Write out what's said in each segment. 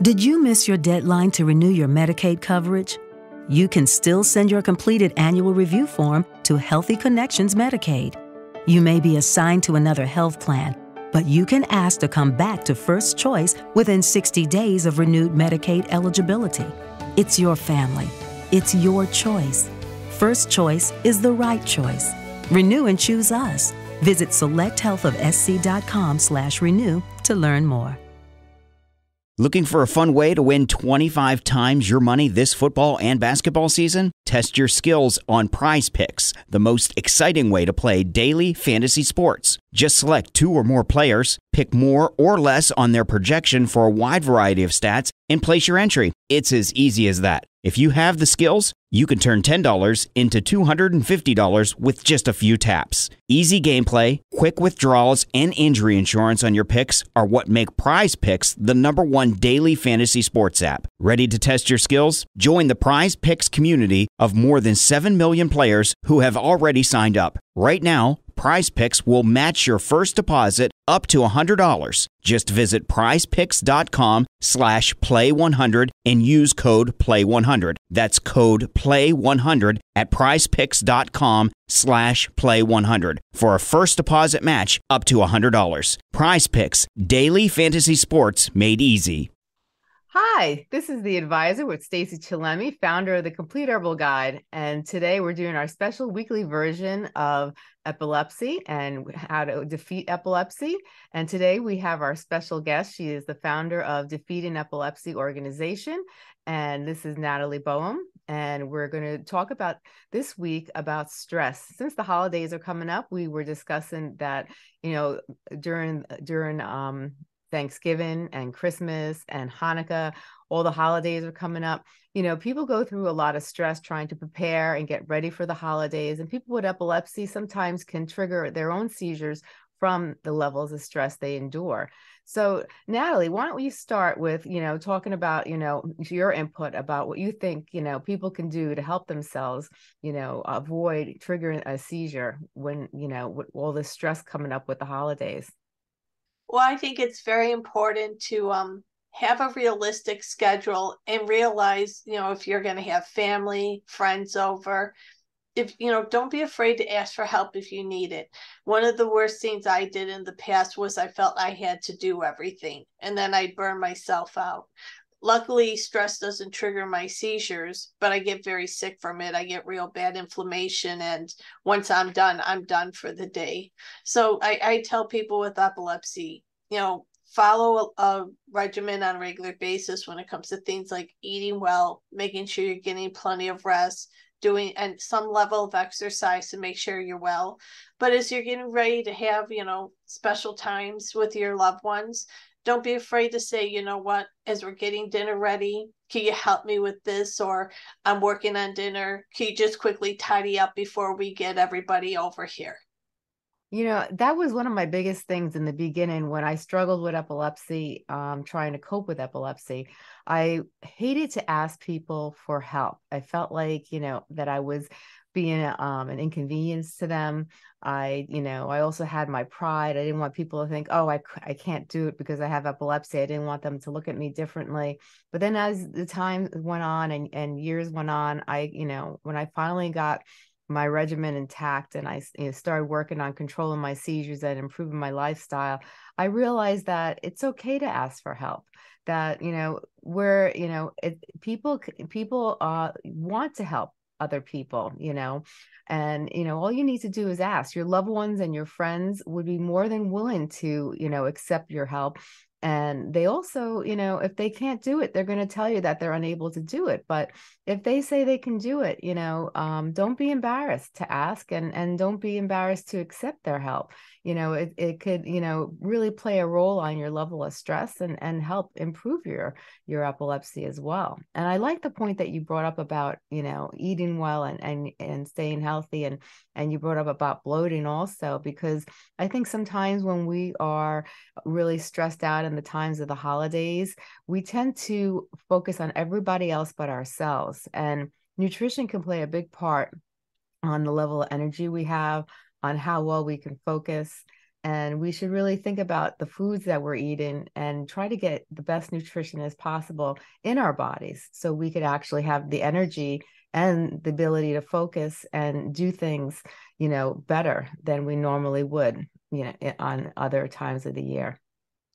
Did you miss your deadline to renew your Medicaid coverage? You can still send your completed annual review form to Healthy Connections Medicaid. You may be assigned to another health plan, but you can ask to come back to First Choice within 60 days of renewed Medicaid eligibility. It's your family. It's your choice. First Choice is the right choice. Renew and choose us. Visit selecthealthofsc.com slash renew to learn more. Looking for a fun way to win 25 times your money this football and basketball season? Test your skills on prize picks, the most exciting way to play daily fantasy sports. Just select two or more players, pick more or less on their projection for a wide variety of stats, and place your entry. It's as easy as that. If you have the skills, you can turn $10 into $250 with just a few taps. Easy gameplay, quick withdrawals, and injury insurance on your picks are what make Prize Picks the number one daily fantasy sports app. Ready to test your skills? Join the Prize Picks community of more than 7 million players who have already signed up. Right now, Prize Picks will match your first deposit up to $100. Just visit prizepicks.com slash play100 and use code play100. That's code play100 at prizepicks.com slash play100 for a first deposit match up to $100. Prize Picks, daily fantasy sports made easy. Hi, this is the advisor with Stacey Chillemi, founder of the Complete Herbal Guide, and today we're doing our special weekly version of epilepsy and how to defeat epilepsy. And today we have our special guest. She is the founder of Defeating Epilepsy organization, and this is Natalie Boehm. And we're going to talk about this week about stress. Since the holidays are coming up, we were discussing that you know during during um, Thanksgiving and Christmas and Hanukkah, all the holidays are coming up. You know, people go through a lot of stress trying to prepare and get ready for the holidays. And people with epilepsy sometimes can trigger their own seizures from the levels of stress they endure. So, Natalie, why don't we start with, you know, talking about, you know, your input about what you think, you know, people can do to help themselves, you know, avoid triggering a seizure when, you know, with all the stress coming up with the holidays. Well, I think it's very important to um, have a realistic schedule and realize, you know, if you're going to have family, friends over, if you know, don't be afraid to ask for help if you need it. One of the worst things I did in the past was I felt I had to do everything and then I'd burn myself out luckily stress doesn't trigger my seizures but i get very sick from it. I get real bad inflammation and once i'm done i'm done for the day. So i, I tell people with epilepsy you know follow a, a regimen on a regular basis when it comes to things like eating well making sure you're getting plenty of rest doing and some level of exercise to make sure you're well. But as you're getting ready to have you know special times with your loved ones don't be afraid to say, you know what, as we're getting dinner ready, can you help me with this? Or I'm working on dinner. Can you just quickly tidy up before we get everybody over here? You know, that was one of my biggest things in the beginning when I struggled with epilepsy, um, trying to cope with epilepsy. I hated to ask people for help. I felt like, you know, that I was being um, an inconvenience to them. I, you know, I also had my pride. I didn't want people to think, oh, I, I can't do it because I have epilepsy. I didn't want them to look at me differently. But then as the time went on and, and years went on, I, you know, when I finally got my regimen intact and I you know, started working on controlling my seizures and improving my lifestyle, I realized that it's okay to ask for help that you know where you know it, people people uh, want to help other people you know? And you know all you need to do is ask. Your loved ones and your friends would be more than willing to you know accept your help. And they also you know if they can't do it they're going to tell you that they're unable to do it. But if they say they can do it you know um, don't be embarrassed to ask and and don't be embarrassed to accept their help you know it, it could you know really play a role on your level of stress and and help improve your your epilepsy as well. And i like the point that you brought up about you know eating well and and and staying healthy and and you brought up about bloating also because i think sometimes when we are really stressed out in the times of the holidays we tend to focus on everybody else but ourselves. And nutrition can play a big part on the level of energy we have on how well we can focus and we should really think about the foods that we're eating and try to get the best nutrition as possible in our bodies so we could actually have the energy and the ability to focus and do things you know better than we normally would you know on other times of the year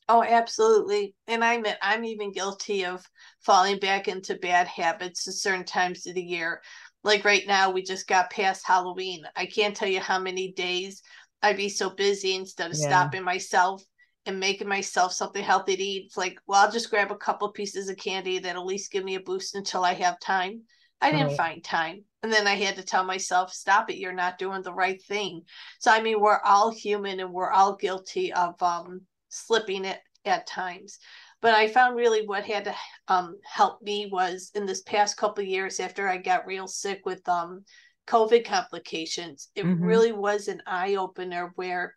Oh, absolutely. And I'm I'm even guilty of falling back into bad habits at certain times of the year. Like right now, we just got past Halloween. I can't tell you how many days I'd be so busy instead of yeah. stopping myself and making myself something healthy to eat. It's like, well, I'll just grab a couple pieces of candy that at least give me a boost until I have time. I didn't right. find time. And then I had to tell myself, stop it, you're not doing the right thing. So I mean, we're all human and we're all guilty of um slipping it at times. But I found really what had to um help me was in this past couple years after I got real sick with um COVID complications. It mm-hmm. really was an eye opener where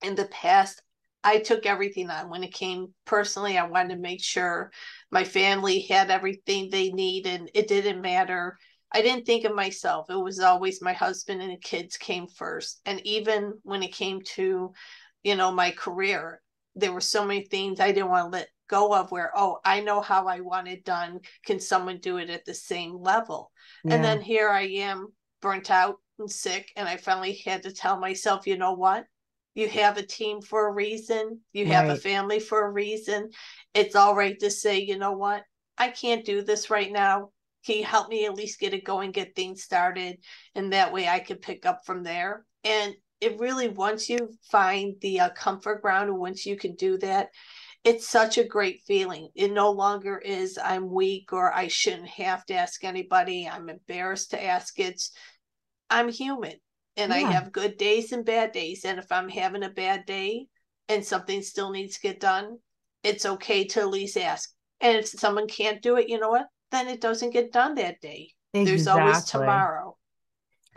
in the past I took everything on when it came personally. I wanted to make sure my family had everything they need and it didn't matter. I didn't think of myself. It was always my husband and the kids came first. And even when it came to, you know, my career, there were so many things I didn't want to let go of where, oh, I know how I want it done. Can someone do it at the same level? Yeah. And then here I am burnt out and sick. And I finally had to tell myself, you know what? You have a team for a reason. You have right. a family for a reason. It's all right to say, you know what? I can't do this right now. Can you help me at least get it going, get things started? And that way I could pick up from there. And it really, once you find the uh, comfort ground and once you can do that, it's such a great feeling. It no longer is I'm weak or I shouldn't have to ask anybody. I'm embarrassed to ask. It's I'm human and yeah. I have good days and bad days. And if I'm having a bad day and something still needs to get done, it's okay to at least ask. And if someone can't do it, you know what? Then it doesn't get done that day. Exactly. There's always tomorrow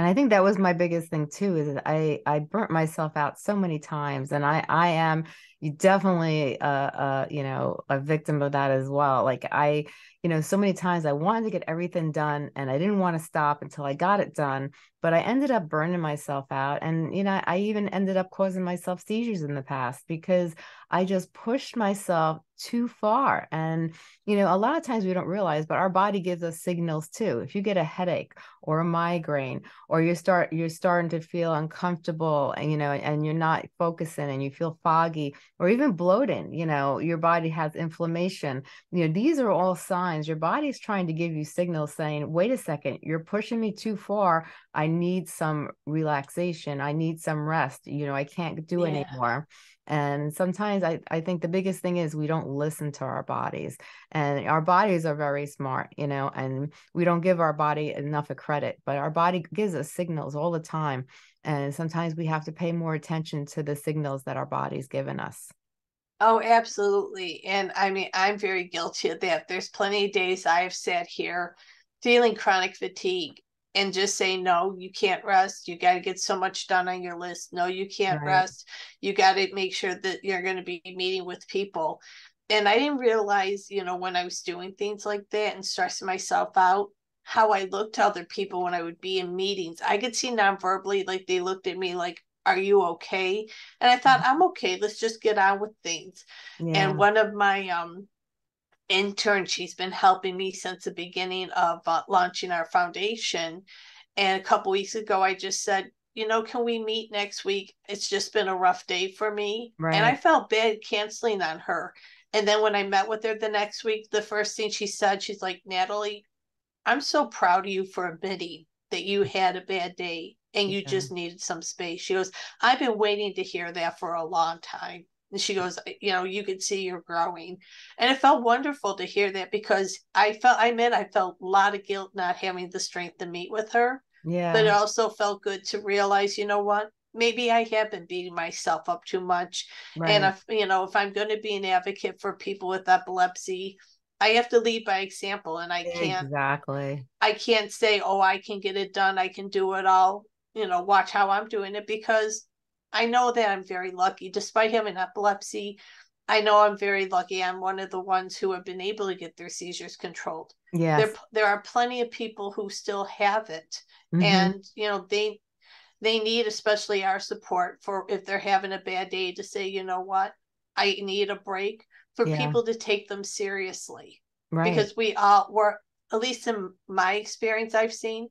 and i think that was my biggest thing too is i i burnt myself out so many times and i i am definitely uh uh you know a victim of that as well. Like i you know so many times i wanted to get everything done and i didn't want to stop until i got it done but i ended up burning myself out and you know i even ended up causing myself seizures in the past because i just pushed myself too far. And, you know, a lot of times we don't realize, but our body gives us signals too. If you get a headache or a migraine, or you start, you're starting to feel uncomfortable and, you know, and you're not focusing and you feel foggy or even bloating, you know, your body has inflammation. You know, these are all signs. Your body's trying to give you signals saying, wait a second, you're pushing me too far. I need some relaxation. I need some rest. You know, I can't do yeah. anymore. And sometimes I, I think the biggest thing is we don't listen to our bodies. And our bodies are very smart, you know, and we don't give our body enough of credit, but our body gives us signals all the time. And sometimes we have to pay more attention to the signals that our body's given us. Oh, absolutely. And I mean, I'm very guilty of that. There's plenty of days I have sat here feeling chronic fatigue and just say no you can't rest you got to get so much done on your list no you can't right. rest you got to make sure that you're going to be meeting with people and i didn't realize you know when i was doing things like that and stressing myself out how i looked to other people when i would be in meetings i could see non-verbally like they looked at me like are you okay and i thought mm-hmm. i'm okay let's just get on with things yeah. and one of my um intern. She's been helping me since the beginning of uh, launching our foundation. And a couple weeks ago, I just said, you know, can we meet next week? It's just been a rough day for me. Right. And I felt bad canceling on her. And then when I met with her the next week, the first thing she said, she's like, Natalie, I'm so proud of you for admitting that you had a bad day and you just needed some space. She goes, I've been waiting to hear that for a long time. And she goes, you know, you can see you're growing. And it felt wonderful to hear that because I felt, I meant I felt a lot of guilt not having the strength to meet with her. Yeah. But it also felt good to realize, you know what? Maybe I have been beating myself up too much. Right. And if, you know, if I'm going to be an advocate for people with epilepsy, I have to lead by example and I can't exactly I can't say, oh, I can get it done, I can do it all. You know, watch how I'm doing it because I know that I'm very lucky, despite having epilepsy. I know I'm very lucky. I'm one of the ones who have been able to get their seizures controlled. Yeah, there there are plenty of people who still have it, mm-hmm. and you know they they need especially our support for if they're having a bad day to say you know what i need a break for Yeah. people to take them seriously. Right. Because we all were at least in my experience i've seen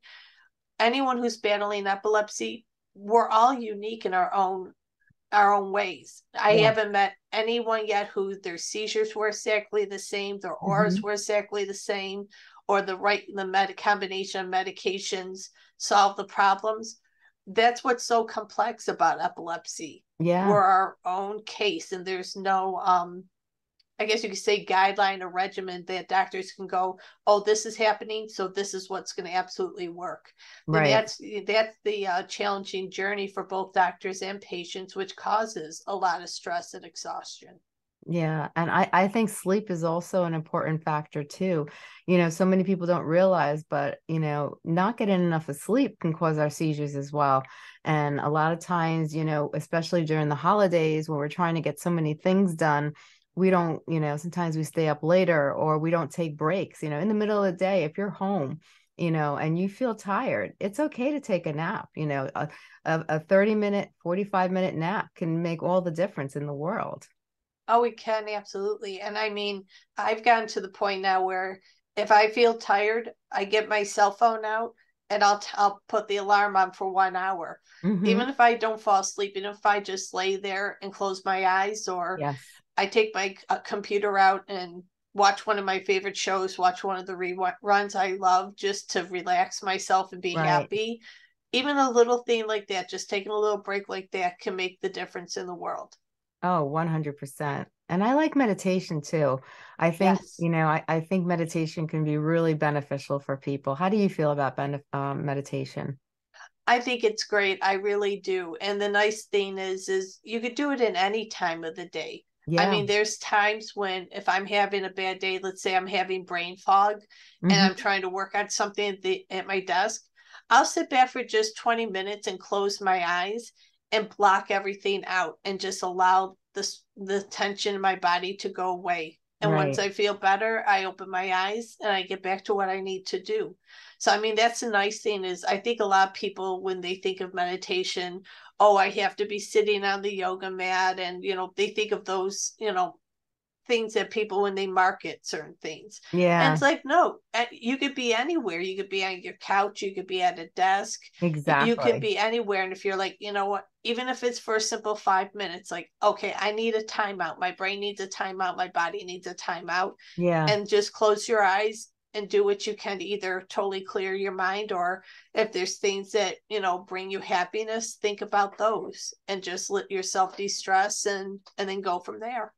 anyone who's battling epilepsy we're all unique in our own our own ways. I Yeah. haven't met anyone yet who their seizures were exactly the same their auras were exactly the same or the right the med combination of medications solve the problems. That's what's so complex about epilepsy. Yeah. We're our own case and there's no um i guess you could say guideline or regimen that doctors can go oh this is happening so this is what's going to absolutely work and right that's that's the uh, challenging journey for both doctors and patients which causes a lot of stress and exhaustion Yeah, and I I think sleep is also an important factor too. You know, so many people don't realize, but you know, not getting enough of sleep can cause our seizures as well. And a lot of times, you know, especially during the holidays when we're trying to get so many things done, we don't, you know, sometimes we stay up later or we don't take breaks. You know, in the middle of the day, if you're home, you know, and you feel tired, it's okay to take a nap. You know, a a, a 30 minute, 45 minute nap can make all the difference in the world. Oh, we can absolutely. And I mean, I've gotten to the point now where if I feel tired, I get my cell phone out and I'll t- I'll put the alarm on for one hour. Mhm. Even if I don't fall asleep, even if I just lay there and close my eyes, or Yes. I take my uh, computer out and watch one of my favorite shows, watch one of the reruns I love, just to relax myself and be Right. happy. Even a little thing like that, just taking a little break like that, can make the difference in the world. Oh, 100%. And I like meditation too. I think, Yes. you know, I, I think meditation can be really beneficial for people. How do you feel about benef um, meditation? I think it's great. I really do. And the nice thing is, is you could do it in any time of the day. Yeah. I mean, there's times when if I'm having a bad day, let's say I'm having brain fog and Mhm. I'm trying to work on something at, the, at my desk, I'll sit back for just 20 minutes and close my eyes and block everything out and just allow this the tension in my body to go away. And once I feel better, I open my eyes and I get back to what I need to do. So I mean that's the nice thing is I think a lot of people when they think of meditation, oh, I have to be sitting on the yoga mat and you know, they think of those, you know, things that people when they market certain things. And Yeah, it's like, no, you could be anywhere. You could be on your couch, you could be at a desk, exactly. you could be anywhere. And if you're like, you know what, even if it's for a simple five minutes, like, okay, I need a timeout. My brain needs a timeout. My body needs a timeout. Yeah. And just close your eyes and do what you can to either totally clear your mind or if there's things that, you know, bring you happiness, think about those and just let yourself de-stress and and then go from there.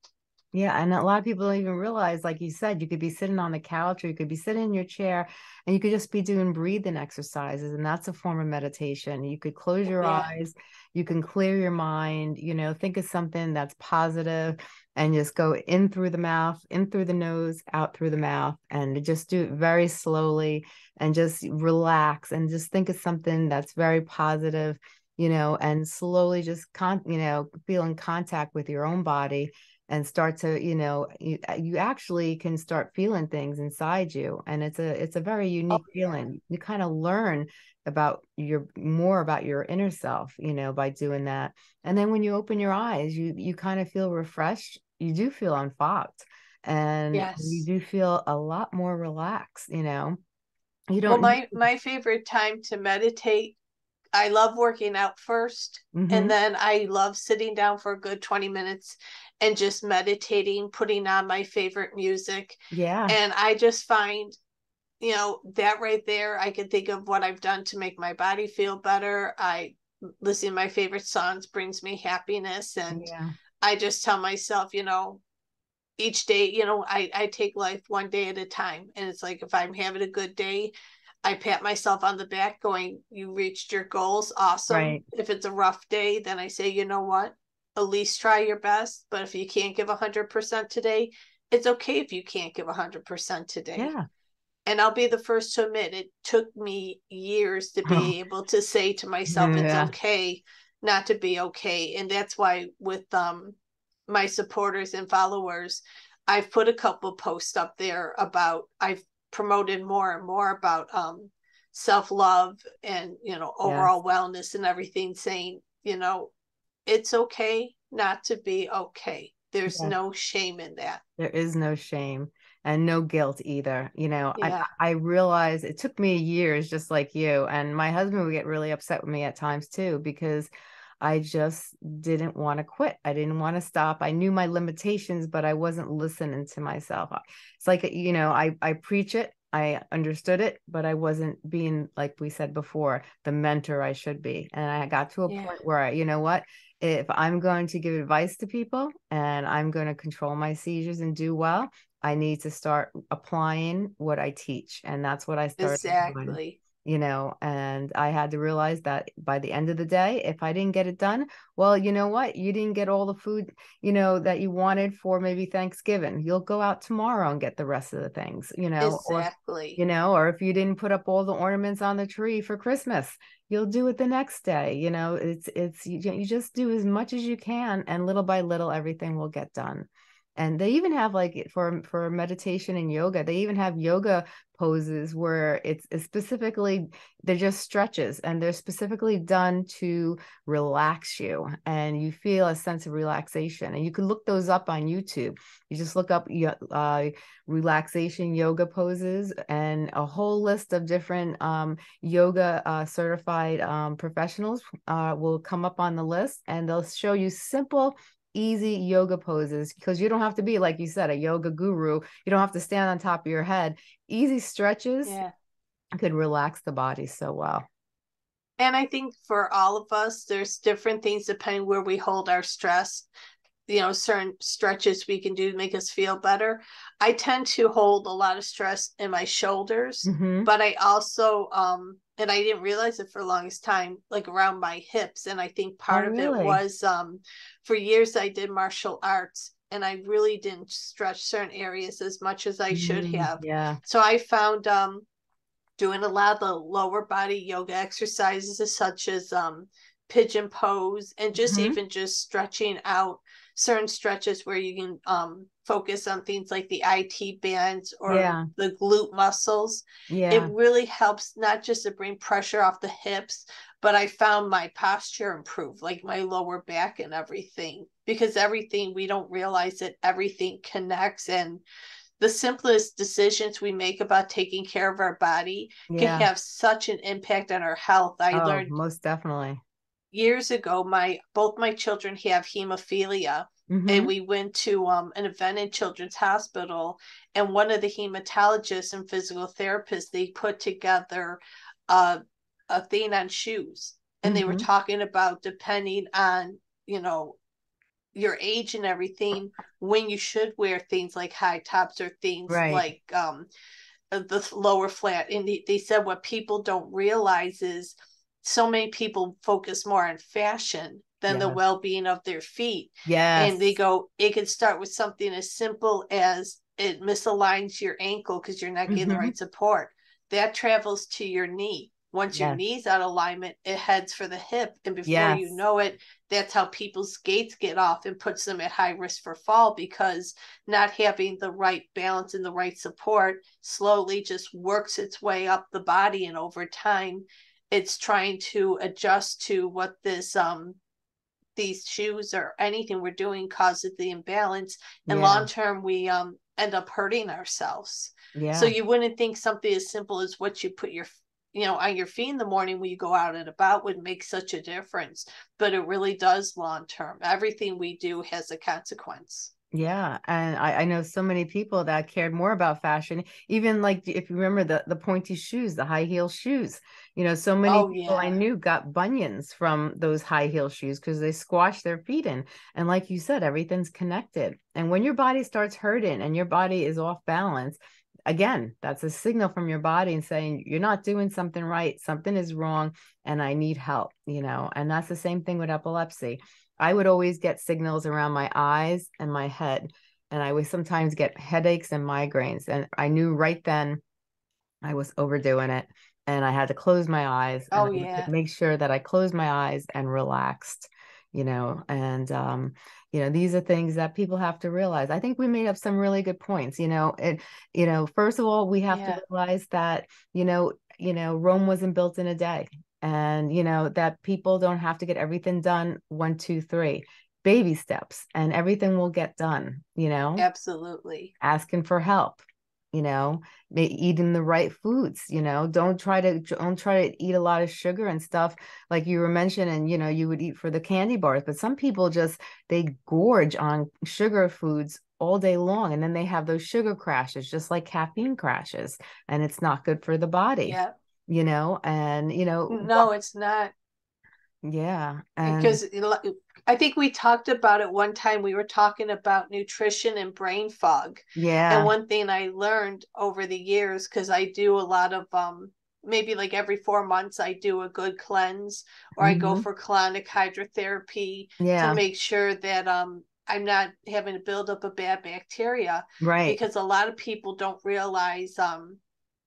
Yeah, and a lot of people don't even realize, like you said, you could be sitting on the couch or you could be sitting in your chair and you could just be doing breathing exercises, and that's a form of meditation. You could close your Yeah. eyes, you can clear your mind, you know, think of something that's positive and just go in through the mouth, in through the nose, out through the mouth, and just do it very slowly and just relax and just think of something that's very positive, you know, and slowly just con, you know, feel in contact with your own body and start to you know you, uh, you actually can start feeling things inside you and it's a it's a very unique yeah. feeling you kind of learn about your more about your inner self you know by doing that and then when you open your eyes you you kind of feel refreshed you do feel unfogged and Yes. you do feel a lot more relaxed you know you Well, don't my my favorite time to meditate, I love working out 1st Mhm. and then I love sitting down for a good 20 minutes and just meditating, putting on my favorite music. yeah And I just find, you know, that right there, I can think of what I've done to make my body feel better. I listening to my favorite songs brings me happiness and yeah I just tell myself, you know, each day, you know, I, I take life one day at a time. And it's like if I'm having a good day, I pat myself on the back going, You reached your goals. Awesome. Right. If it's a rough day, then I say, you know what? At least try your best. But if you can't give hundred percent today, it's okay if you can't give hundred percent today. yeah And I'll be the first to admit it took me years to be able to say to myself, it's okay not to be okay. And that's why with um my supporters and followers, I've put a couple posts up there about I've promoted more and more about um self-love and you know overall yes. wellness and everything saying you know it's okay not to be okay there's yes. no shame in that there is no shame and no guilt either you know yeah. i i realized it took me years just like you and my husband would get really upset with me at times too because I just didn't want to quit. I didn't want to stop. I knew my limitations, but I wasn't listening to myself. It's like, you know, I, I preach it, I understood it, but I wasn't being, like we said before, the mentor I should be. And I got to a yeah. point where, I, you know what, if I'm going to give advice to people and I'm going to control my seizures and do well, I need to start applying what I teach. And that's what I started. Exactly. Doing you know and i had to realize that by the end of the day if i didn't get it done well you know what? You didn't get all the food you know that you wanted for maybe thanksgiving. You'll go out tomorrow and get the rest of the things you know exactly. or, you know or if you didn't put up all the ornaments on the tree for christmas you'll do it the next day you know? It's it's you, you just do as much as you can and little by little everything will get done and they even have like for for meditation and yoga they even have yoga poses where it's, it's, specifically they're just stretches and they're specifically done to relax you and you feel a sense of relaxation and you can look those up on youtube. You just look up uh, relaxation yoga poses and a whole list of different um, yoga uh, certified um, professionals uh, will come up on the list and they'll show you simple easy yoga poses because you don't have to be like you said a yoga guru. You don't have to stand on top of your head. Easy stretches yeah. could relax the body so well. And i think for all of us there's different things depending where we hold our stress you know certain stretches we can do to make us feel better i tend to hold a lot of stress in my shoulders mm-hmm. but i also um and i didn't realize it for the longest time like around my hips and i think part oh, of really? it was um for years i did martial arts and i really didn't stretch certain areas as much as i should mm, have yeah so i found um doing a lot of the lower body yoga exercises such as um pigeon pose and just mm-hmm. even just stretching out certain stretches where you can um, focus on things like the IT bands or yeah. the glute muscles. Yeah. It really helps not just to bring pressure off the hips, but I found my posture improve, like my lower back and everything, because everything we don't realize that everything connects and the simplest decisions we make about taking care of our body yeah. can have such an impact on our health. I oh, learned most definitely years ago my both my children have hemophilia mm-hmm. and we went to um, an event in children's hospital and one of the hematologists and physical therapists they put together uh, a thing on shoes and mm-hmm. they were mm-hmm. talking about depending on you know your age and everything when you should wear things like high tops or things right. like um the lower flat and they said what people don't realize is so many people focus more on fashion than the well-being of their feet. Yeah. And they go, it can start with something as simple as it misaligns your ankle because you're not getting mm-hmm. the right support. That travels to your knee. Once yes. your knee's out of alignment, it heads for the hip. And before yes. you know it, that's how people's skates get off and puts them at high risk for fall because not having the right balance and the right support slowly just works its way up the body. And over time, it's trying to adjust to what this um these shoes or anything we're doing causes the imbalance. And yeah. long term we um end up hurting ourselves. Yeah. so you wouldn't think something as simple as what you put your you know on your feet in the morning when you go out and about would make such a difference. But it really does long term. Everything we do has a consequence yeah, and I, I know so many people that cared more about fashion. Even like if you remember the the pointy shoes, the high heel shoes. You know, so many oh, people yeah. I knew got bunions from those high heel shoes because they squashed their feet in. And like you said, everything's connected. And when your body starts hurting and your body is off balance, again, that's a signal from your body and saying you're not doing something right, something is wrong, and I need help. You know, and that's the same thing with epilepsy I would always get signals around my eyes and my head. And I would sometimes get headaches and migraines. And I knew right then I was overdoing it. And I had to close my eyes. Oh, yeah. Make sure that I closed my eyes and relaxed, you know. And, um, you know, these are things that people have to realize. I think we made up some really good points, you know. And, you know, first of all, we have yeah. to realize that, you know, you know rome wasn't built in a day and you know that people don't have to get everything done one two three baby steps and everything will get done you know? Absolutely. Asking for help you know eating the right foods you know? Don't try to don't try to eat a lot of sugar and stuff like you were mentioning you know you would eat for the candy bars but some people just they gorge on sugar foods all day long and then they have those sugar crashes just like caffeine crashes and it's not good for the body. Yeah you know and you know no it's not yeah and... because i think we talked about it one time we were talking about nutrition and brain fog yeah and one thing i learned over the years because i do a lot of um maybe like every four months I do a good cleanse or mm-hmm. I go mm-hmm. for colonic hydrotherapy yeah. to make sure that um I'm not having to build up a bad bacteria. Right. Because a lot of people don't realize um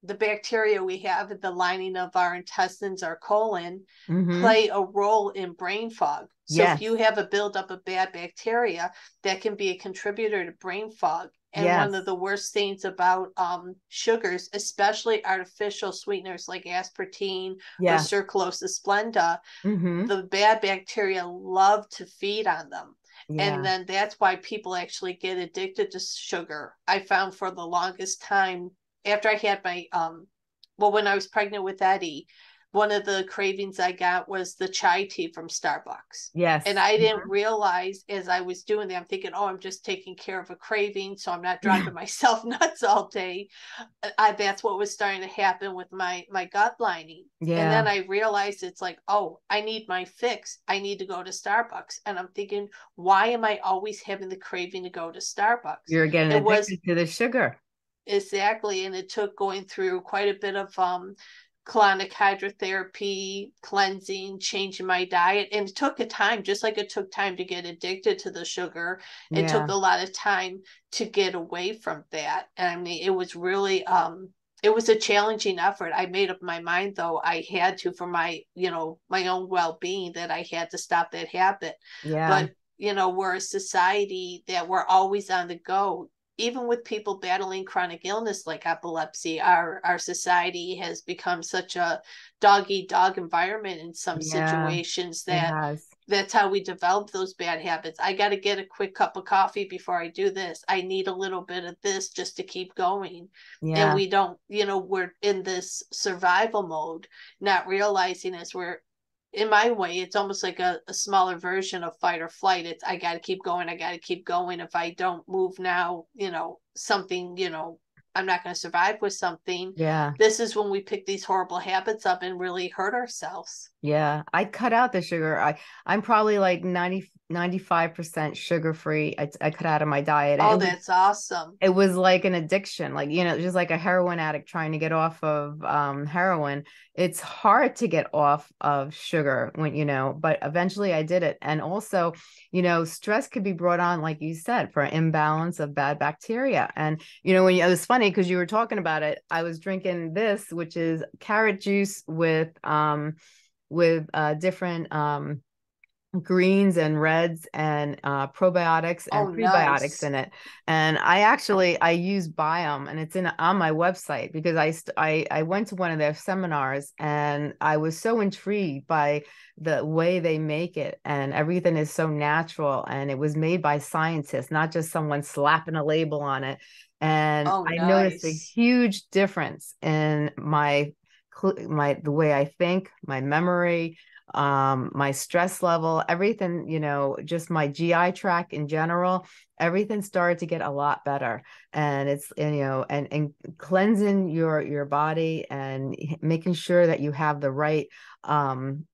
the bacteria we have in the lining of our intestines, our colon, mm-hmm. play a role in brain fog. So yes. if you have a buildup of bad bacteria, that can be a contributor to brain fog. And yes. one of the worst things about um, sugars, especially artificial sweeteners like aspartame or sucralose splenda, mm-hmm. the bad bacteria love to feed on them. Yeah. And then that's why people actually get addicted to sugar. I found for the longest time after I had my um well when I was pregnant with Eddie, one of the cravings I got was the chai tea from Starbucks. Yes. And I didn't mm-hmm. realize as I was doing that, I'm thinking, oh, I'm just taking care of a craving. So I'm not driving myself nuts all day. I, that's what was starting to happen with my my gut lining. Yeah. And then I realized it's like, oh, I need my fix. I need to go to Starbucks. And I'm thinking, why am I always having the craving to go to Starbucks? You're getting it addicted was, to the sugar. Exactly. And it took going through quite a bit of um, colonic hydrotherapy, cleansing, changing my diet. And it took a time, just like it took time to get addicted to the sugar. It yeah. took a lot of time to get away from that. And I mean, it was really um it was a challenging effort. I made up my mind though I had to for my, you know, my own well-being that I had to stop that habit. Yeah. But you know, we're a society that we're always on the go even with people battling chronic illness like epilepsy, our our society has become such a dog eat dog environment in some yeah, situations that that's how we develop those bad habits. I got to get a quick cup of coffee before I do this. I need a little bit of this just to keep going. Yeah. And we don't, you know, we're in this survival mode, not realizing as we're in my way, it's almost like a, a smaller version of fight or flight. It's I got to keep going. I got to keep going. If I don't move now, you know, something, you know, I'm not going to survive with something. Yeah. This is when we pick these horrible habits up and really hurt ourselves. Yeah. I cut out the sugar. I I'm probably like 90 95% sugar free. I, I cut out of my diet. Oh, that's awesome. It was like an addiction, like, you know, just like a heroin addict trying to get off of um, heroin. It's hard to get off of sugar when, you know, but eventually I did it. And also, you know, stress could be brought on, like you said, for imbalance of bad bacteria. And, you know, when you, it was funny because you were talking about it, I was drinking this, which is carrot juice with, um, with uh, different um, greens and reds and uh, probiotics and oh, prebiotics nice. in it and i actually i use biome and it's in on my website because I, I i went to one of their seminars and i was so intrigued by the way they make it and everything is so natural and it was made by scientists not just someone slapping a label on it and oh, i nice. noticed a huge difference in my my the way i think my memory um, my stress level, everything, you know, just my GI tract in general, everything started to get a lot better. And it's, you know, and, and cleansing your, your body and making sure that you have the right, um,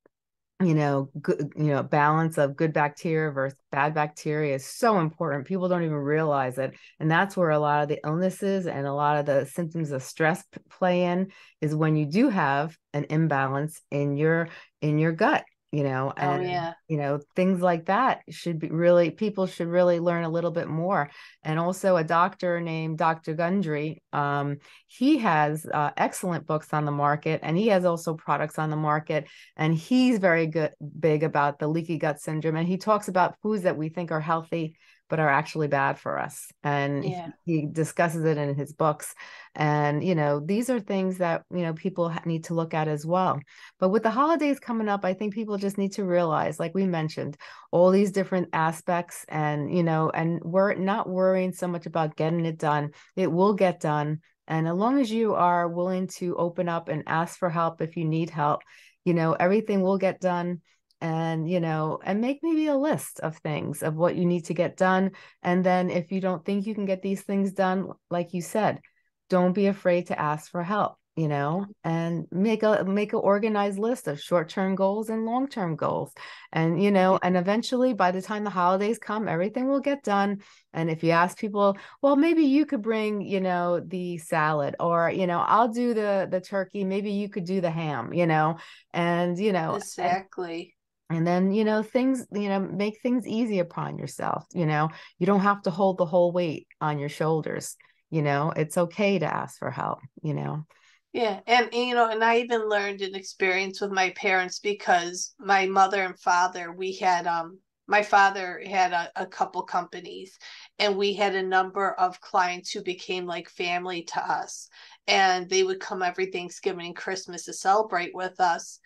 you know good you know balance of good bacteria versus bad bacteria is so important people don't even realize it and that's where a lot of the illnesses and a lot of the symptoms of stress play in is when you do have an imbalance in your in your gut you know oh, and oh, yeah. you know things like that should be really people should really learn a little bit more and also a doctor named dr gundry um, he has uh, excellent books on the market and he has also products on the market and he's very good big about the leaky gut syndrome and he talks about foods that we think are healthy but are actually bad for us. And yeah. he, he discusses it in his books. And, you know, these are things that, you know, people need to look at as well. But with the holidays coming up, I think people just need to realize, like we mentioned, all these different aspects and, you know, and we're not worrying so much about getting it done. It will get done. And as long as you are willing to open up and ask for help if you need help, you know, everything will get done and you know and make maybe a list of things of what you need to get done and then if you don't think you can get these things done like you said don't be afraid to ask for help you know and make a make an organized list of short-term goals and long-term goals. And you know and eventually by the time the holidays come everything will get done. And if you ask people well maybe you could bring you know the salad or you know i'll do the the turkey. Maybe you could do the ham you know and you know exactly and then you know things you know make things easy upon yourself you know? You don't have to hold the whole weight on your shoulders you know? It's okay to ask for help you know? Yeah and, you know and i even learned an experience with my parents because my mother and father we had um my father had a, a couple companies and we had a number of clients who became like family to us and they would come every thanksgiving and christmas to celebrate with us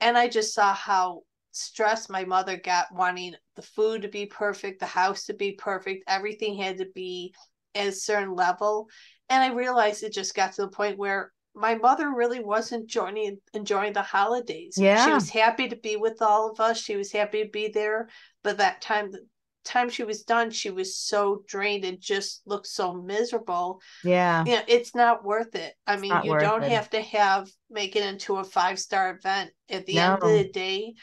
and i just saw how stress my mother got wanting the food to be perfect, the house to be perfect, everything had to be at a certain level. And I realized it just got to the point where my mother really wasn't joining enjoying the holidays. Yeah. She was happy to be with all of us. She was happy to be there. But that time the time she was done, she was so drained and just looked so miserable. Yeah. You know, it's not worth it. I mean, you don't it. have to have make it into a five star event. At the no. end of the day,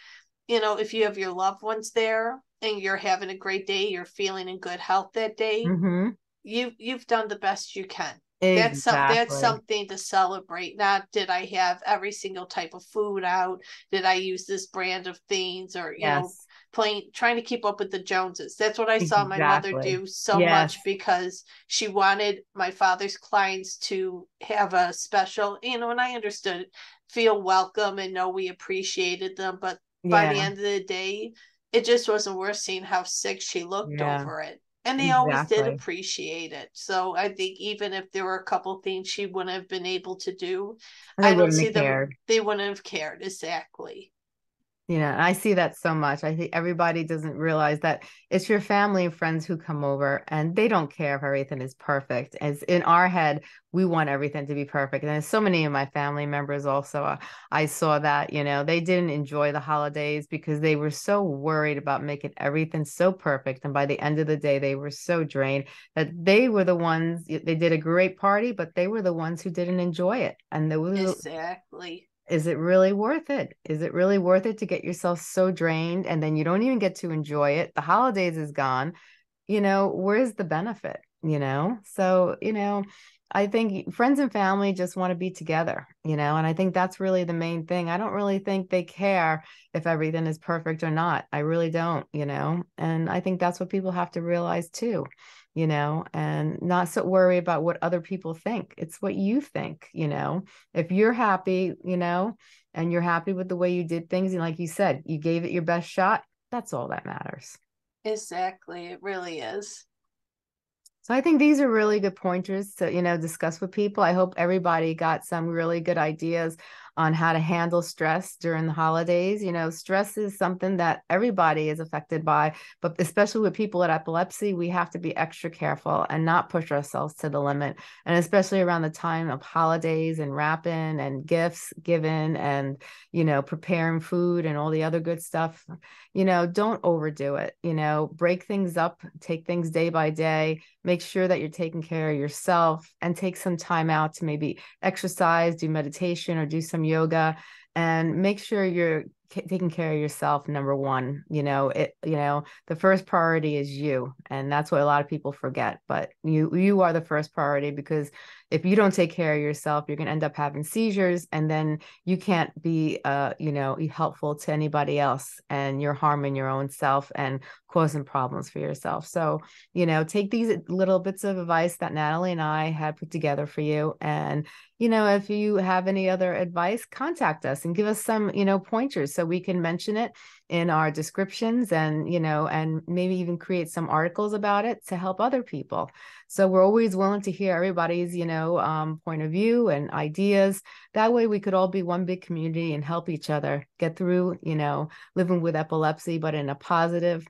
you know, if you have your loved ones there and you're having a great day, you're feeling in good health that day, mm-hmm. you you've done the best you can. Exactly. That's some, that's something to celebrate. Not did I have every single type of food out? Did I use this brand of things or you yes. know playing trying to keep up with the Joneses? That's what I saw my mother do so yes. much because she wanted my father's clients to have a special, you know, and I understood feel welcome and know we appreciated them, but by the end of the day, it just wasn't worth seeing how sick she looked yeah. over it. And they exactly. always did appreciate it. So I think even if there were a couple things she wouldn't have been able to do, I don't see them. Cared. They wouldn't have cared exactly you know i see that so much. I think everybody doesn't realize that it's your family and friends who come over and they don't care if everything is perfect. As in our head we want everything to be perfect and so many of my family members also uh, i saw that you know they didn't enjoy the holidays because they were so worried about making everything so perfect and by the end of the day they were so drained that they were the ones they did a great party but they were the ones who didn't enjoy it and there was exactly is it really worth it? Is it really worth it to get yourself so drained and then you don't even get to enjoy it? The holidays is gone. You know, where's the benefit? You know, so, you know, I think friends and family just want to be together, you know, and I think that's really the main thing. I don't really think they care if everything is perfect or not. I really don't, you know, and I think that's what people have to realize too you know, and not so worry about what other people think. It's what you think, you know. If you're happy, you know, and you're happy with the way you did things, and like you said, you gave it your best shot, that's all that matters. Exactly. It really is. So I think these are really good pointers to, you know, discuss with people. I hope everybody got some really good ideas on how to handle stress during the holidays. You know, stress is something that everybody is affected by, but especially with people with epilepsy, we have to be extra careful and not push ourselves to the limit. And especially around the time of holidays and wrapping and gifts given and, you know, preparing food and all the other good stuff, you know, don't overdo it. You know, break things up, take things day by day, make sure that you're taking care of yourself and take some time out to maybe exercise, do meditation, or do some some yoga and make sure you're taking care of yourself number one you know it you know the first priority is you and that's what a lot of people forget but you you are the first priority because if you don't take care of yourself you're going to end up having seizures and then you can't be uh you know helpful to anybody else and you're harming your own self and causing problems for yourself. So you know take these little bits of advice that natalie and i had put together for you and you know if you have any other advice contact us and give us some, you know, pointers. So we can mention it in our descriptions and, you know, and maybe even create some articles about it to help other people. So we're always willing to hear everybody's, you know, um, point of view and ideas. That way we could all be one big community and help each other get through, you know, living with epilepsy, but in a positive,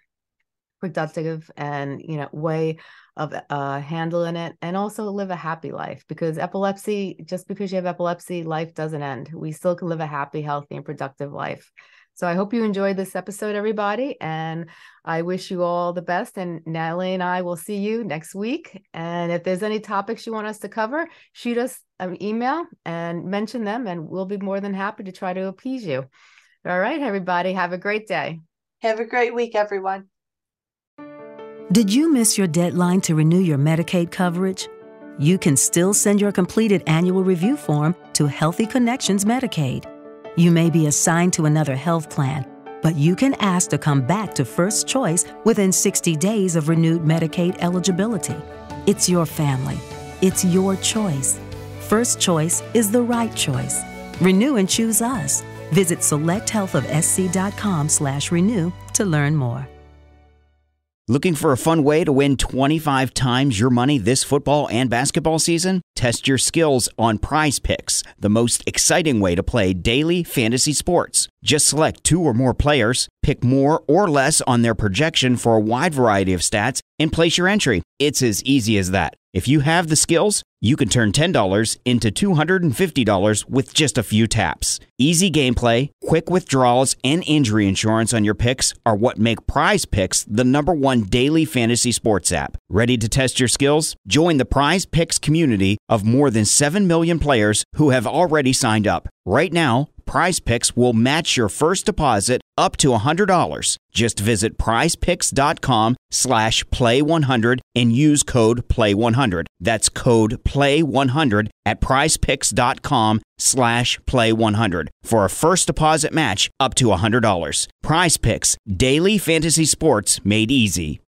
productive and, you know, way of uh, handling it and also live a happy life because epilepsy, just because you have epilepsy, life doesn't end. We still can live a happy, healthy, and productive life. So I hope you enjoyed this episode, everybody. And I wish you all the best. And Natalie and I will see you next week. And if there's any topics you want us to cover, shoot us an email and mention them, and we'll be more than happy to try to appease you. All right, everybody. Have a great day. Have a great week, everyone. Did you miss your deadline to renew your Medicaid coverage? You can still send your completed annual review form to Healthy Connections Medicaid. You may be assigned to another health plan, but you can ask to come back to First Choice within 60 days of renewed Medicaid eligibility. It's your family. It's your choice. First Choice is the right choice. Renew and choose us. Visit selecthealthofsc.com slash renew to learn more. Looking for a fun way to win 25 times your money this football and basketball season? Test your skills on prize picks, the most exciting way to play daily fantasy sports. Just select two or more players, pick more or less on their projection for a wide variety of stats, and place your entry. It's as easy as that. If you have the skills, you can turn $10 into $250 with just a few taps. Easy gameplay, quick withdrawals, and injury insurance on your picks are what make Prize Picks the number one daily fantasy sports app. Ready to test your skills? Join the Prize Picks community of more than 7 million players who have already signed up. Right now, Prize Picks will match your first deposit up to $100. Just visit prizepicks.com slash play100 and use code play100. That's code play100 at prizepicks.com slash play100 for a first deposit match up to $100. Prize Picks, daily fantasy sports made easy.